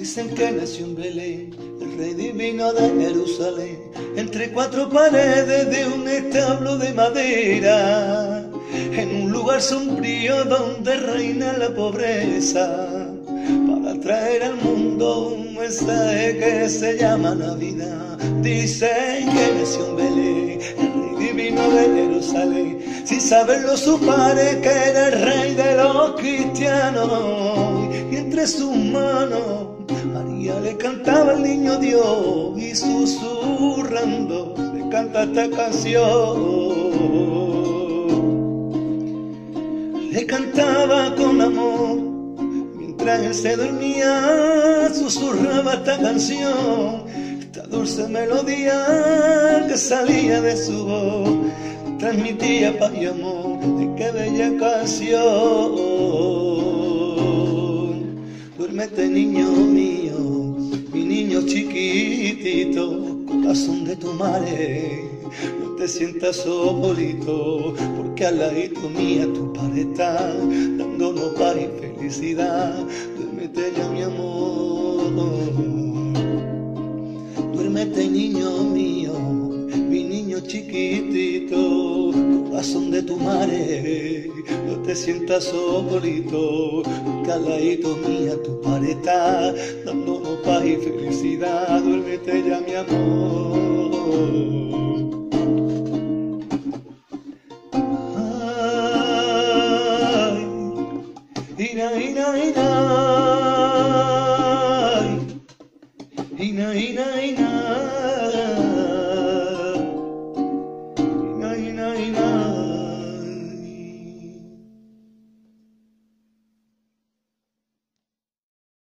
Dicen que nació en Belén, el rey divino de Jerusalén, entre cuatro paredes de un establo de madera, en un lugar sombrío donde reina la pobreza, para traer al mundo un mensaje que se llama Navidad. Dicen que nació en Belén, el rey divino de Jerusalén, sin saberlo su padre que era el rey de los cristianos, y entre sus manos Le cantaba al niño Dios y susurrando le canta esta canción. Le cantaba con amor mientras él se dormía, susurraba esta canción, esta dulce melodía que salía de su voz, transmitía paz y amor, de qué bella canción. Duérmete niño mío, mi niño chiquitito, corazón de tu madre. No te sientas solito, porque al ladito mía tu padre está dándonos paz y felicidad. Duérmete ya mi amor. Duérmete niño mío, mi niño chiquitito, de tu mare, no te sientas solito, caladito mía tu pareta, dándonos paz y felicidad, duérmete ya mi amor. Ina, ina, ina. Ina, ina, ina.